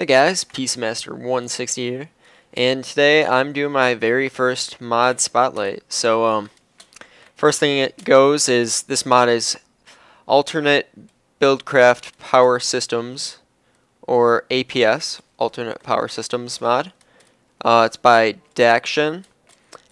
Hey guys, PCMaster160 here, and today I'm doing my very first mod spotlight. So, um, first thing it goes is this mod is Alternate Buildcraft Power Systems, or APS, Alternate Power Systems mod. Uh, it's by Dakshen,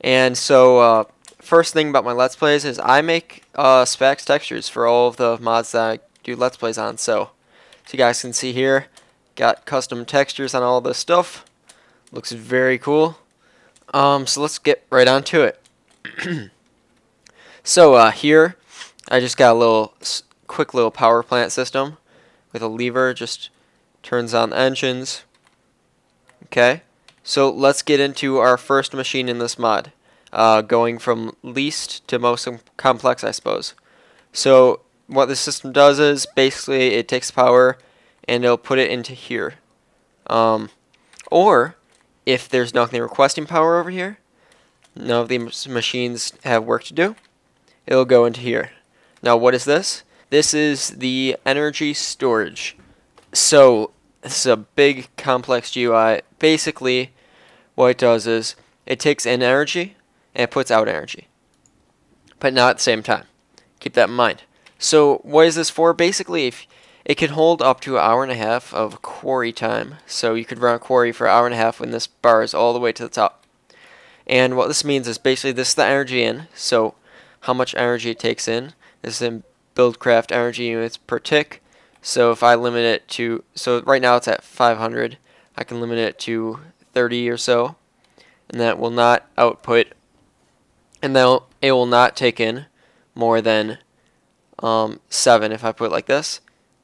and so uh, first thing about my Let's Plays is I make uh, Sphax textures for all of the mods that I do Let's Plays on. So, so you guys can see here. Got custom textures on all this stuff. Looks very cool. Um, so let's get right on to it. so uh, here, I just got a little quick little power plant system with a lever. Just turns on the engines. Okay. So let's get into our first machine in this mod. Uh, going from least to most complex, I suppose. So what this system does is basically it takes power and it'll put it into here. Um, or if there's nothing requesting power over here, none of these machines have work to do, it'll go into here. Now what is this? This is the energy storage. So this is a big complex GUI. Basically what it does is it takes in energy and it puts out energy. But not at the same time. Keep that in mind. So what is this for? Basically if it can hold up to an hour and a half of quarry time. So you could run a quarry for an hour and a half when this bar is all the way to the top. And what this means is basically this is the energy in. So how much energy it takes in. This is in Buildcraft energy units per tick. So if I limit it to, so right now it's at 500. I can limit it to 30 or so. And that will not output, and then it will not take in more than um, 7 if I put it like this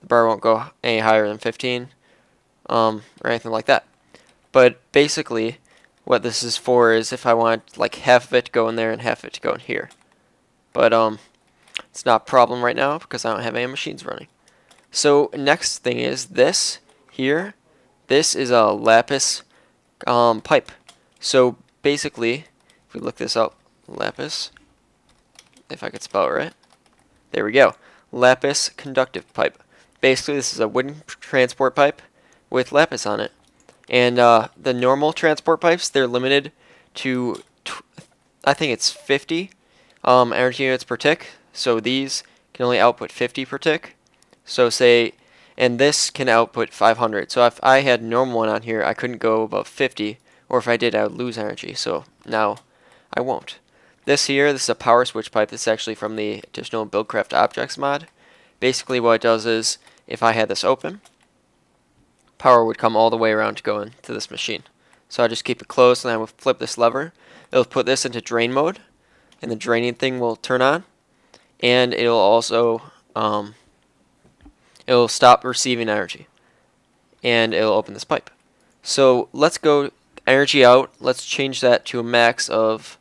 bar won't go any higher than 15 um, or anything like that. But basically, what this is for is if I want like half of it to go in there and half of it to go in here. But um, it's not a problem right now because I don't have any machines running. So next thing is this here. This is a lapis um, pipe. So basically, if we look this up, lapis, if I could spell it right, there we go. Lapis conductive pipe basically this is a wooden transport pipe with lapis on it. And uh, the normal transport pipes, they're limited to, I think it's 50 um, energy units per tick. So these can only output 50 per tick. So say, and this can output 500. So if I had normal one on here, I couldn't go above 50. Or if I did, I would lose energy. So now I won't. This here, this is a power switch pipe. This is actually from the additional Buildcraft Objects mod. Basically what it does is, if I had this open, power would come all the way around to go into this machine. So I just keep it closed and I will flip this lever. It'll put this into drain mode and the draining thing will turn on and it'll also um, it'll stop receiving energy and it'll open this pipe. So let's go energy out. Let's change that to a max of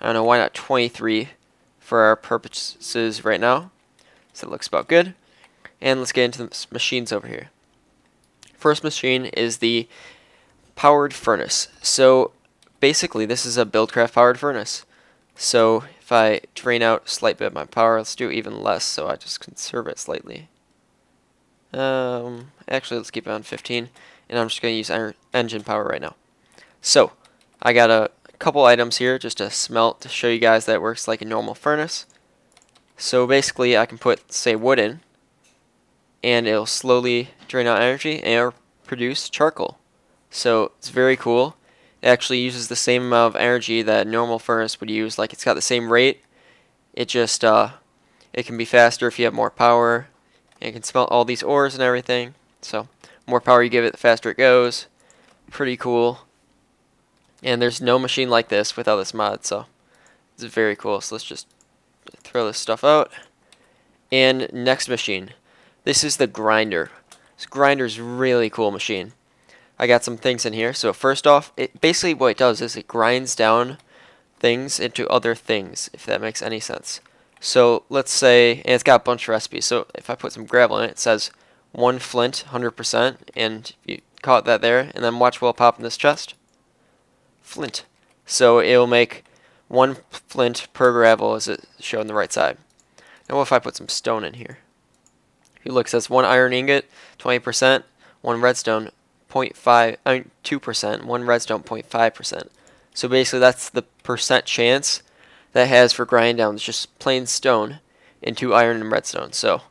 I don't know why not 23 for our purposes right now. So it looks about good. And let's get into the machines over here. First machine is the powered furnace. So basically this is a Buildcraft powered furnace. So if I drain out a slight bit of my power, let's do even less so I just conserve it slightly. Um, actually let's keep it on 15 and I'm just going to use engine power right now. So I got a couple items here just to smelt to show you guys that it works like a normal furnace. So basically I can put, say, wood in, and it'll slowly drain out energy and produce charcoal. So it's very cool. It actually uses the same amount of energy that normal furnace would use. Like it's got the same rate. It just, uh, it can be faster if you have more power. And it can smelt all these ores and everything. So more power you give it, the faster it goes. Pretty cool. And there's no machine like this without this mod, so it's very cool. So let's just throw this stuff out. And next machine. This is the grinder. This grinder is really cool machine. I got some things in here. So first off, it basically what it does is it grinds down things into other things, if that makes any sense. So let's say, and it's got a bunch of recipes. So if I put some gravel in it, it says one flint, 100%, and you caught that there, and then watch what will pop in this chest. Flint. So it will make one flint per gravel as it shown on the right side. Now what if I put some stone in here? If looks says one iron ingot, 20%, one redstone, 0.5, I mean 2%, one redstone 0.5%. So basically that's the percent chance that has for grind down. It's just plain stone into iron and redstone. So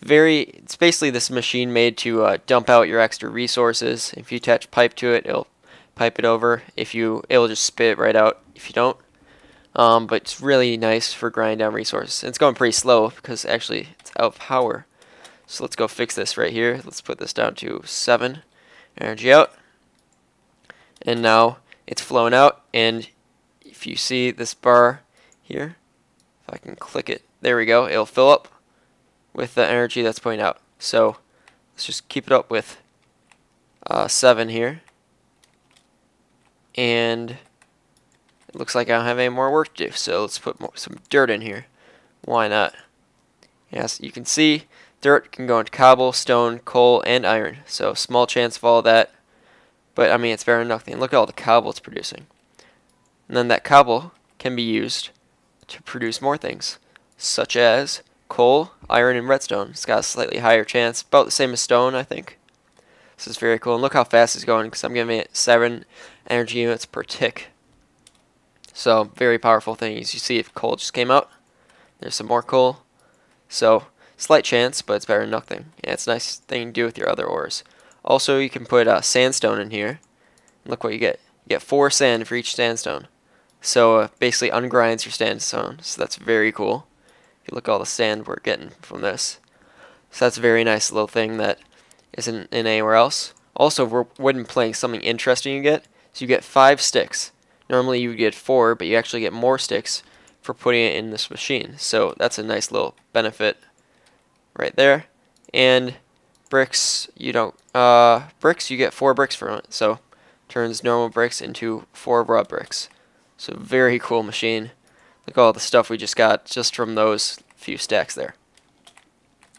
very, it's basically this machine made to uh, dump out your extra resources. If you attach pipe to it, it'll pipe it over. If you, it'll just spit it right out if you don't. Um, but it's really nice for grinding down resources. it's going pretty slow because actually it's out of power. So let's go fix this right here. Let's put this down to 7. Energy out. And now it's flowing out. And if you see this bar here, if I can click it, there we go. It'll fill up with the energy that's pointing out. So let's just keep it up with uh, 7 here. And it looks like I don't have any more work to do. So let's put more, some dirt in here. Why not? Yes, you can see dirt can go into cobble, stone, coal, and iron. So small chance of all that. But I mean, it's than nothing. Look at all the cobble it's producing. And then that cobble can be used to produce more things, such as coal, iron, and redstone. It's got a slightly higher chance, about the same as stone, I think. This is very cool. And look how fast it's going, because I'm giving it 7 energy units per tick. So, very powerful thing. You see, if coal just came out, there's some more coal. So, slight chance, but it's better than nothing. Yeah, it's a nice thing to do with your other ores. Also, you can put uh, sandstone in here. Look what you get. You get 4 sand for each sandstone. So, uh, basically ungrinds your sandstone. So, that's very cool. If you look at all the sand we're getting from this. So, that's a very nice little thing that isn't in anywhere else. Also, we're, when playing something interesting you get, so you get 5 sticks. Normally you would get four, but you actually get more sticks for putting it in this machine. So that's a nice little benefit right there. And bricks, you don't, uh, bricks, you get four bricks from it. So turns normal bricks into four raw bricks. So very cool machine. Look at all the stuff we just got just from those few stacks there.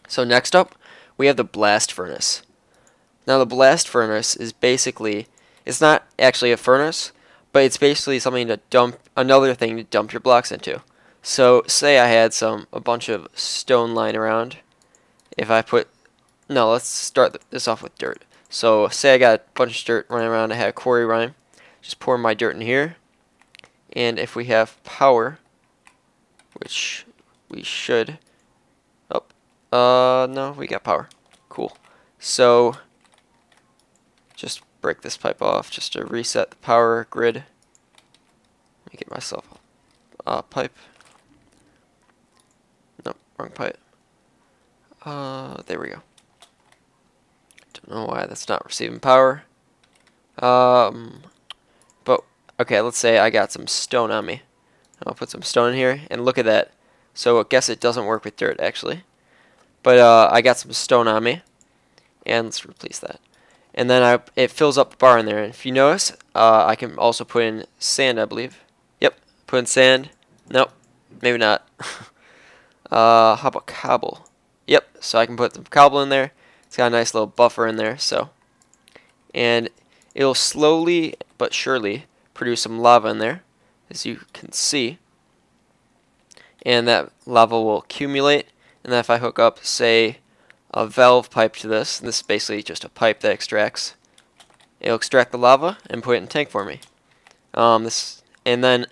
So next up, we have the blast furnace. Now the blast furnace is basically, it's not actually a furnace, but it's basically something to dump another thing to dump your blocks into. So say I had some a bunch of stone lying around. If I put no, let's start this off with dirt. So say I got a bunch of dirt running around. I had a quarry running. Just pour my dirt in here. And if we have power, which we should. Oh, uh, no, we got power. Cool. So just break this pipe off just to reset the power grid. Let me get myself a pipe. Nope, wrong pipe. Uh, there we go. Don't know why that's not receiving power. Um, but, okay, let's say I got some stone on me. I'll put some stone in here, and look at that. So I guess it doesn't work with dirt, actually. But uh, I got some stone on me, and let's replace that and then I, it fills up the bar in there. And if you notice, uh, I can also put in sand, I believe. Yep, put in sand. Nope, maybe not. uh, how about cobble? Yep, so I can put some cobble in there. It's got a nice little buffer in there, so. And it'll slowly but surely produce some lava in there, as you can see. And that lava will accumulate, and then if I hook up, say, a valve pipe to this. This is basically just a pipe that extracts. It'll extract the lava and put it in a tank for me. Um, this and then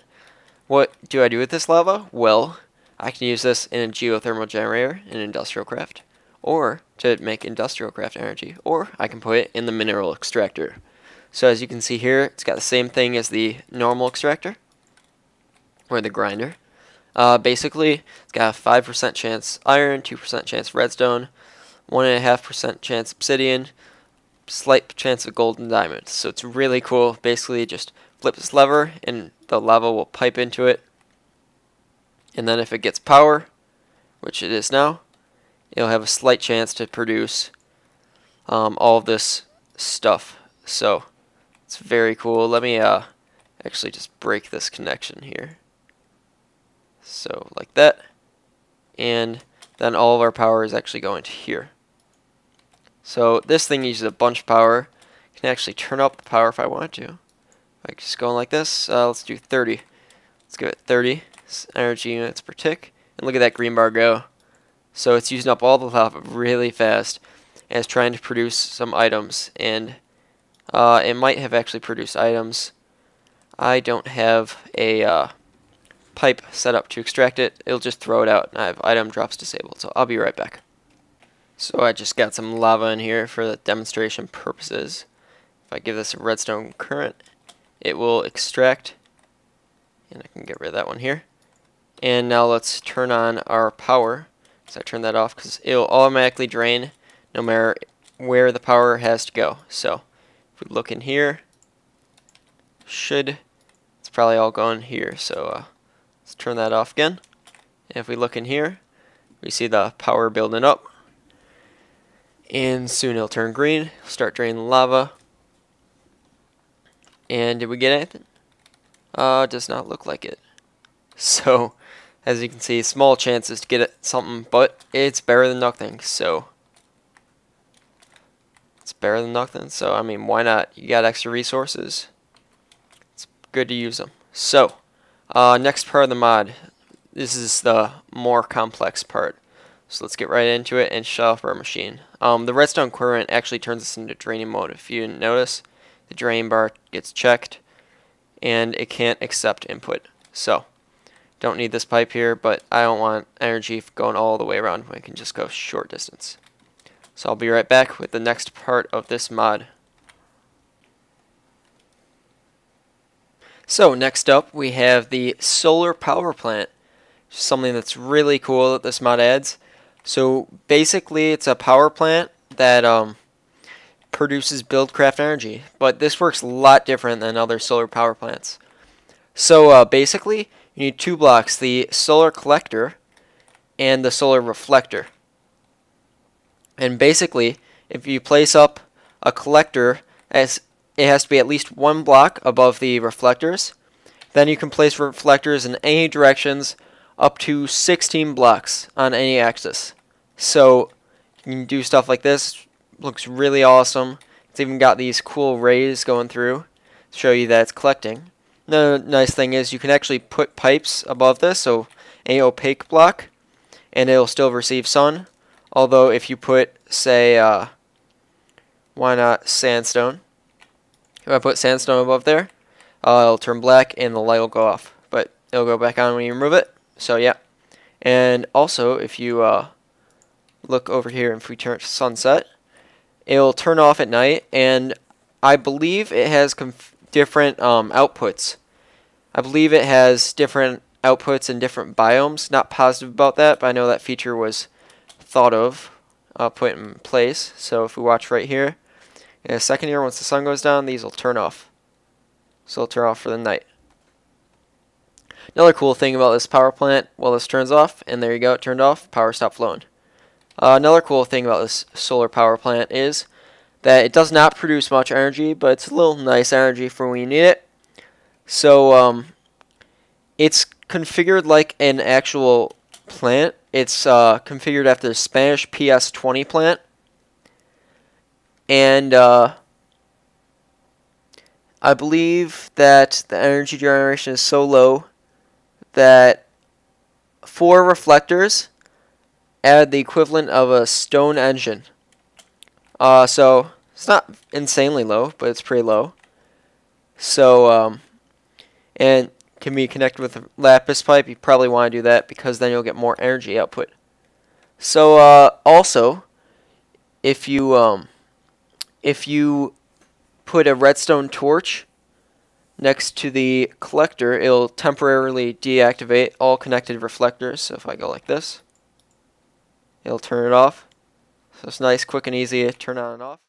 what do I do with this lava? Well, I can use this in a geothermal generator in industrial craft, or to make industrial craft energy, or I can put it in the mineral extractor. So as you can see here, it's got the same thing as the normal extractor, or the grinder. Uh, basically, it's got a 5% chance iron, 2% chance redstone, 1.5% chance obsidian, slight chance of gold and diamonds. So it's really cool. Basically, just flip this lever and the lava will pipe into it. And then if it gets power, which it is now, it'll have a slight chance to produce um, all of this stuff. So it's very cool. Let me uh, actually just break this connection here. So like that. And then all of our power is actually going to here. So this thing uses a bunch of power. I can actually turn up the power if I want to. Like just going like this, uh, let's do 30. Let's give it 30 energy units per tick. And look at that green bar go. So it's using up all the lava really fast. And it's trying to produce some items. And Uh, it might have actually produced items. I don't have a uh, pipe set up to extract it. It'll just throw it out. I have item drops disabled, so I'll be right back. So I just got some lava in here for the demonstration purposes. If I give this a redstone current, it will extract. And I can get rid of that one here. And now let's turn on our power. So I turn that off because it'll automatically drain no matter where the power has to go. So if we look in here, should, it's probably all gone here. So uh, let's turn that off again. And if we look in here, we see the power building up. And soon it'll turn green, start draining lava. And did we get anything? Uh, does not look like it. So, as you can see, small chances to get something, but it's better than nothing, so. It's better than nothing, so, I mean, why not? You got extra resources. It's good to use them. So, uh, next part of the mod. This is the more complex part. So let's get right into it and shut off our machine. Um, the redstone current actually turns us into draining mode. If you didn't notice, the drain bar gets checked and it can't accept input. So, don't need this pipe here, but I don't want energy going all the way around. I can just go short distance. So I'll be right back with the next part of this mod. So next up we have the solar power plant. Something that's really cool that this mod adds. So basically it's a power plant that um, produces Buildcraft energy. But this works a lot different than other solar power plants. So uh, basically, you need two blocks, the solar collector and the solar reflector. And basically, if you place up a collector, as it has to be at least one block above the reflectors, then you can place reflectors in any directions up to 16 blocks on any axis. So you can do stuff like this, looks really awesome. It's even got these cool rays going through show you that it's collecting. The nice thing is you can actually put pipes above this, so a opaque block, and it'll still receive sun. Although if you put, say, uh, why not sandstone? If I put sandstone above there, uh, it'll turn black and the light will go off. But it'll go back on when you remove it. So yeah. And also, if you uh, look over here, if we turn sunset, It'll turn off at night, and I believe it has different um, outputs. I believe it has different outputs in different biomes. Not positive about that, but I know that feature was thought of, uh, put in place. So if we watch right here, in a second here, once the sun goes down, these will turn off. So they'll turn off for the night. Another cool thing about this power plant, well this turns off, and there you go, it turned off, power stopped flowing. Uh, another cool thing about this solar power plant is that it does not produce much energy, but it's a little nice energy for when you need it. So um, it's configured like an actual plant. It's uh, configured after the Spanish PS20 plant. And uh, I believe that the energy generation is so low that four reflectors add the equivalent of a stone engine. Uh, so it's not insanely low, but it's pretty low. So, um, and can be connected with a lapis pipe. You probably want to do that because then you'll get more energy output. So, uh, also, if you, um, if you put a redstone torch next to the collector, it'll temporarily deactivate all connected reflectors. So if I go like this, it'll turn it off. So it's nice, quick, and easy to turn on and off.